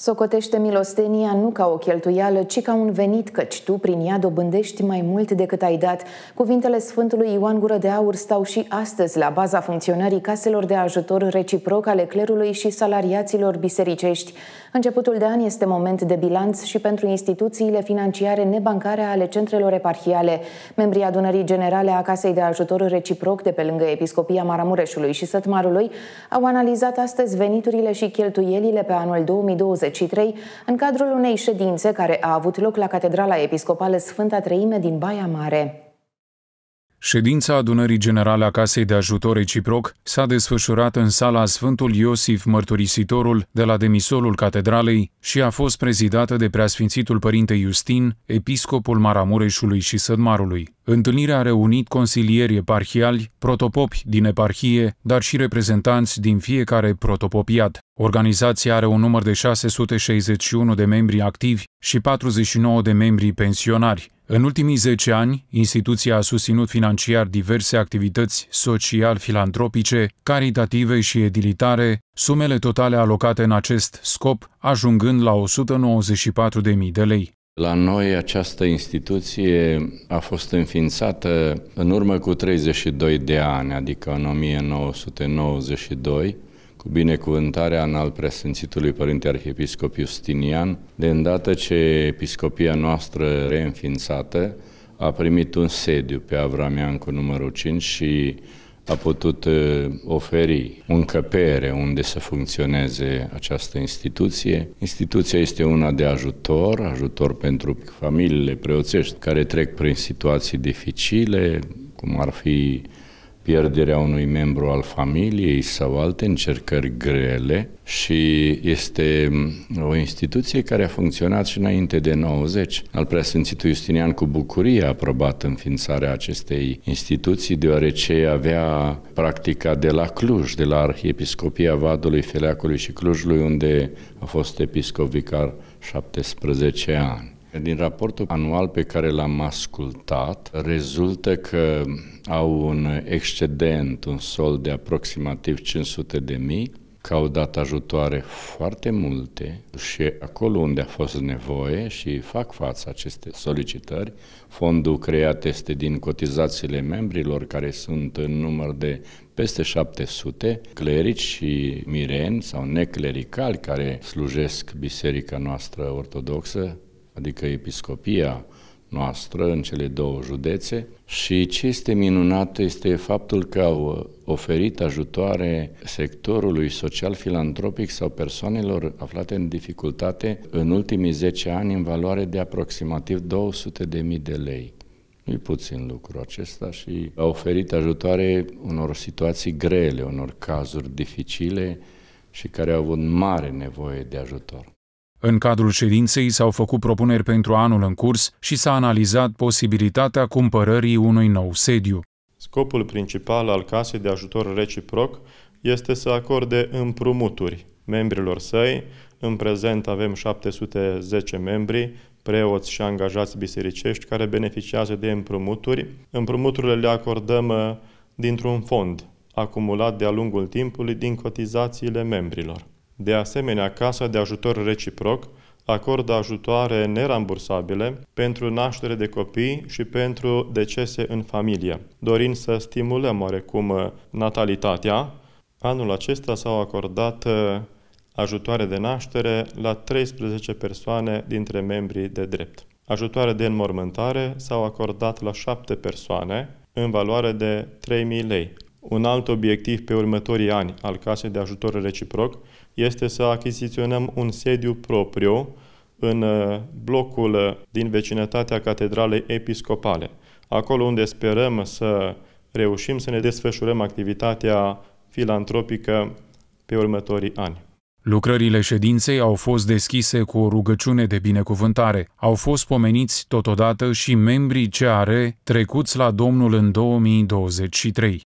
Socotește milostenia nu ca o cheltuială, ci ca un venit, căci tu prin ea dobândești mai mult decât ai dat. Cuvintele Sfântului Ioan Gură de Aur stau și astăzi la baza funcționării caselor de ajutor reciproc ale clerului și salariaților bisericești. Începutul de an este moment de bilanț și pentru instituțiile financiare nebancare ale centrelor eparhiale. Membrii adunării generale a Casei de Ajutor Reciproc de pe lângă Episcopia Maramureșului și Sătmarului au analizat astăzi veniturile și cheltuielile pe anul 2020 23 în cadrul unei ședințe care a avut loc la Catedrala Episcopală Sfânta Treime din Baia Mare. Ședința adunării generale a Casei de Ajutor Reciproc s-a desfășurat în sala Sfântul Iosif Mărturisitorul de la demisolul catedralei și a fost prezidată de preasfințitul părinte Justin, episcopul Maramureșului și Sădmarului. Întâlnirea a reunit consilieri eparhiali, protopopi din eparhie, dar și reprezentanți din fiecare protopopiat. Organizația are un număr de 661 de membri activi și 49 de membri pensionari. În ultimii 10 ani, instituția a susținut financiar diverse activități social-filantropice, caritative și edilitare, sumele totale alocate în acest scop ajungând la 194.000 de lei. La noi această instituție a fost înființată în urmă cu 32 de ani, adică în 1992, cu binecuvântarea în al preasfințitului Părinte Arhiepiscop Justinian, de îndată ce episcopia noastră reînființată a primit un sediu pe Avramian cu numărul 5 și a putut uh, oferi un încăpere unde să funcționeze această instituție. Instituția este una de ajutor, ajutor pentru familiile preoțești care trec prin situații dificile, cum ar fi pierderea unui membru al familiei sau alte încercări grele și este o instituție care a funcționat și înainte de 90. Al preasfințitul Justinian cu bucurie a aprobat înființarea acestei instituții, deoarece avea practica de la Cluj, de la Arhiepiscopia Vadului, Feleacului și Clujului, unde a fost episcop vicar 17 ani. Din raportul anual pe care l-am ascultat, rezultă că au un excedent, un sol de aproximativ 500 de mii, că au dat ajutoare foarte multe și acolo unde a fost nevoie și fac față aceste solicitări. Fondul creat este din cotizațiile membrilor care sunt în număr de peste 700, clerici și mireni sau neclericali care slujesc biserica noastră ortodoxă adică episcopia noastră în cele două județe și ce este minunat este faptul că au oferit ajutoare sectorului social-filantropic sau persoanelor aflate în dificultate în ultimii 10 ani în valoare de aproximativ 200.000 de lei. Nu-i puțin lucru acesta și a oferit ajutoare unor situații grele, unor cazuri dificile și care au avut mare nevoie de ajutor. În cadrul ședinței s-au făcut propuneri pentru anul în curs și s-a analizat posibilitatea cumpărării unui nou sediu. Scopul principal al Casei de Ajutor Reciproc este să acorde împrumuturi membrilor săi. În prezent avem 710 membri, preoți și angajați bisericești care beneficiază de împrumuturi. Împrumuturile le acordăm uh, dintr-un fond acumulat de-a lungul timpului din cotizațiile membrilor. De asemenea, Casa de Ajutor Reciproc acordă ajutoare nerambursabile pentru naștere de copii și pentru decese în familie. Dorind să stimulăm oarecum natalitatea, anul acesta s-au acordat uh, ajutoare de naștere la 13 persoane dintre membrii de drept. Ajutoare de înmormântare s-au acordat la 7 persoane în valoare de 3.000 lei. Un alt obiectiv pe următorii ani al Casei de Ajutor Reciproc este să achiziționăm un sediu propriu în uh, blocul uh, din vecinătatea Catedralei Episcopale, acolo unde sperăm să reușim să ne desfășurăm activitatea filantropică pe următorii ani. Lucrările ședinței au fost deschise cu o rugăciune de binecuvântare. Au fost pomeniți totodată și membrii CR trecuți la Domnul în 2023.